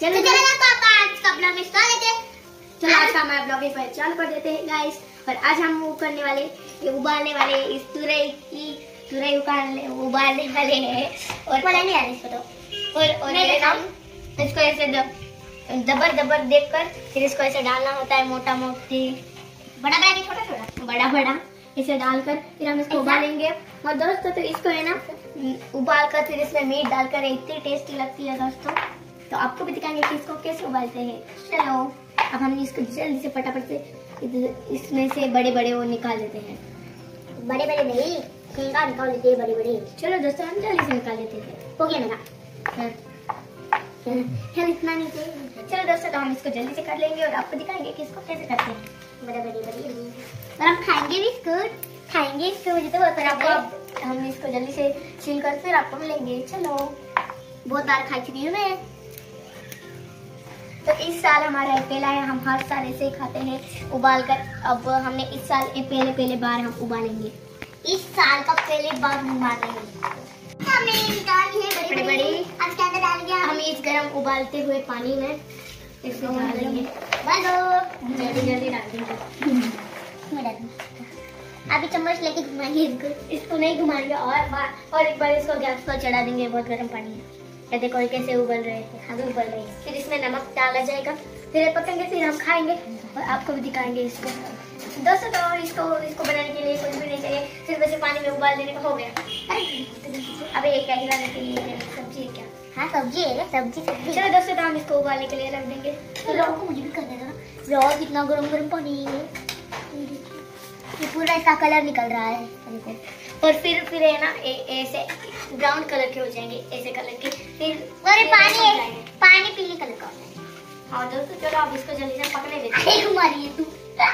चलो चलो तो आपका आज का ब्लॉग में स्टार्ट लेते चलो आज का हमारा ब्लॉग पर चालू कर देते हैं गाइस और आज हम वो करने वाले ये उबालने वाले इस तुरई की तुरई उबालने उबालने वाले हैं। और पता नहीं आ इसको तो। और और ये हम इसको ऐसे दब- दबर दबर देख कर फिर इसको ऐसे डालना होता है मोटा मोटी। बड़ा बड़ा छोटा छोटा बड़ा बड़ा। इसे डालकर फिर हम इसको उबालेंगे। और दोस्तों तो इसको है ना उबाल कर फिर इसमें मीट डालकर इतनी टेस्टी लगती है दोस्तों। तो आपको भी दिखाएँगे कि इसको कैसे उबालते हैं। चलो अब हम इसको जल्दी से फटाफट से इसमें से बड़े बड़े वो निकाल देते हैं। बड़े बड़े नहीं निकाल लेते हैं बड़े बड़े चलो दोस्तों हम जल्दी से निकाल देते हैं। हो गया मेरा। हाँ। इतना नहीं चाहिए। चलो दोस्तों तो हम इसको जल्दी से कर लेंगे और आपको दिखाएँगे कि इसको कैसे करते हैं। बड़े बड़े बड़े और हम खाएँगे भी बिस्कुट खाएँगे इसको मुझे तो बहुत आपको हम इसको जल्दी से छील कर फिर आपको मिलेंगे। चलो बहुत बार खा चुकी हूँ मैं। तो इस साल हमारा ये पहला है हम हर साल ऐसे ही खाते हैं उबाल कर अब हमने इस साल पहले पहले बार हम उबालेंगे। इस साल का पहले बार हम हैं। निकाली है बड़ी। बड़ी हम इस गर्म उबालते हुए पानी में इसको डाल देंगे जल्दी जल्दी डाल देंगे। अभी चम्मच लेके घुमाइए इसको। इसको नहीं घुमाएँगे और बार और एक बार इसको गैस पर चढ़ा देंगे बहुत गर्म पानी में ये देखो ये कैसे उबल रहे हैं? आगे उबल रही है। फिर इसमें नमक डाला जाएगा। फिर ये पकेंगे फिर हम खाएँगे। और आपको भी दिखाएँगे इसको। दोस्तों तो इसको इसको बनाने के लिए कुछ भी नहीं चाहिए। सिर्फ़ ऐसे पानी में उबाल देने का हो गया। अबे ये क्या हिलाने के लिए सब्ज़ी है क्या? हाँ सब्ज़ी है सब्ज़ी सब्ज़ी। चलो दोस्तों तो हम इसको उबालने के लिए रख देंगे। तो लोगों को मुझे भी करने दो ना कितना गरम गरम पानी है। ये पूरा इसका कलर निकल रहा है। देखो। और फिर फिर है ना ऐसे ब्राउन कलर के हो जाएँगे ऐसे कलर के। फिर अरे फिर पानी ऐसे है। हो। पानी पीले कलर का है। हाँ दोस्तों चलो आप इसको जल्दी से पकने देते हैं। अरे तू। है।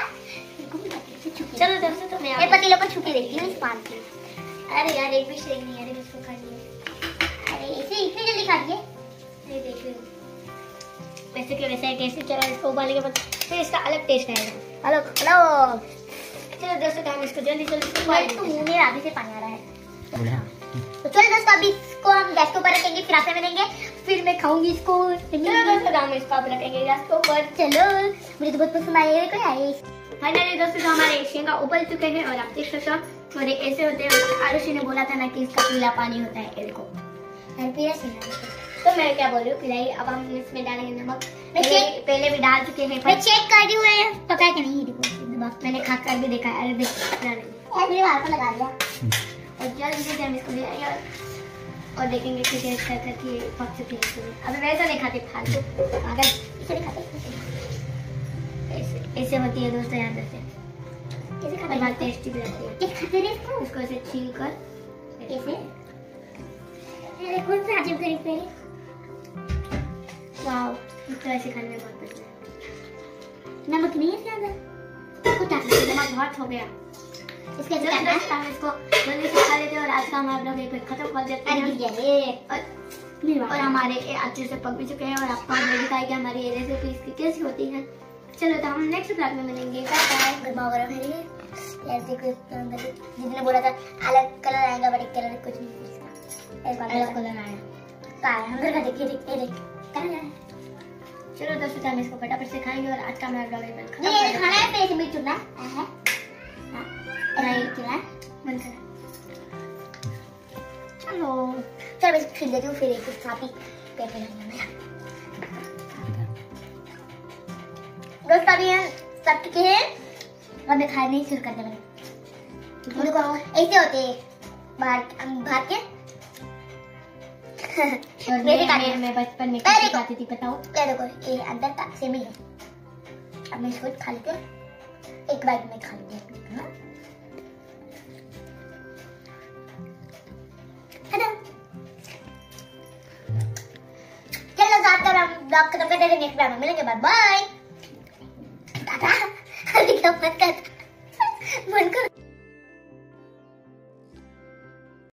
चलो दोस्तों तो मैं पतीलों पर छुपी रहती है इस पान की अरे यार एक भी सही नहीं अरे इसको लिया अरे इसे इतनी जल्दी खा दिए ये देखिए वैसे के वैसे टेस्ट चलो इसको उबालने के बाद फिर इसका अलग टेस्ट आएगा। हेलो हेलो चलो दोस्तों हम इसको जल्दी जल्दी तो मुँह में आगे से पानी आ रहा है। तो चलो दोस्तों अभी इसको हम गैस के ऊपर रखेंगे फिर आपसे मिलेंगे फिर मैं खाऊँगी इसको। चलो दोस्तों हम इसको आप रखेंगे गैस के ऊपर। चलो मुझे तो बहुत पसंद आया कोई आए। फाइनली दोस्तों तो हमारे शेंगा उबल चुके हैं और आप देख सकते हो और ये ऐसे होते हैं आरुषि ने बोला था ना कि इसका पीला पानी होता है फिर ऐसे तो मैं क्या बोल रही हूँ पिलाई अब हम इसमें डालेंगे नमक। मैं पहले चेक- पहले भी डाल चुके हैं मैं चेक कर रही हूँ पका है कि नहीं देखो। के। मैंने खा कर भी देखा है। अरे देख यार मेरे बाल पर लगा दिया। और जल्दी से हम इसको आएँगे और देखेंगे कि टेस्ट करके कि ये पक चुकी है। अभी वैसा नहीं खाते फालतू। अगर इसे नहीं खाते ऐसे ऐसे होती है दोस्तों यहाँ से कैसे खाते बहुत टेस्टी भी लगती है। खाते रे इसको? उसको ऐसे छील कर। कैसे? अरे कौन सा अजीब गरीब मेरे वाओ तो ऐसे खाने में बहुत पसंद है। नमक नहीं है इसके हो गया इसके हम इसको जल्दी से खा लेते हैं और आज का हमारा ब्लॉग एक खत्म कर देते हैं और हमारे अच्छे से पक भी चुके हैं और आपको हमने दिखाई कि हमारी ये रेसिपी इसकी कैसी होती है चलो तो हम नेक्स्ट ब्लॉग में मिलेंगे जिसने बोला था अलग कलर आएगा एक कलर कुछ नहीं अलग कलर आया का है अंदर का देखिए चलो दोस्तों हम इसको फटाफट से खाएँगे और आज का हमारा ब्लॉग ये खाना है। पे से मीट चुना है नहीं। चुना मन करा। चलो। चल मैं इसको फिर देती हूँ फिर एक साथ ही पे पे लगना मेरा दोस्त अभी हम सब चुके हैं? अब मैं खाना शुरू कर दे मैंने देखो ऐसे होते हैं। बाहर बाहर के और मेरे मैं, मैं, मैं बचपन में कैसे खाती थी बताओ। ये देखो ये अंदर का सेम है अब मैं इसको खा लेती हूँ। एक बाइट में खा लेती हूँ हाँ? है ना? चलो साथ कर हम ब्लॉग खत्म कर देते नेक्स्ट ब्लॉग में मिलेंगे। बाय बाय टाटा अभी क्या मत कर मन कर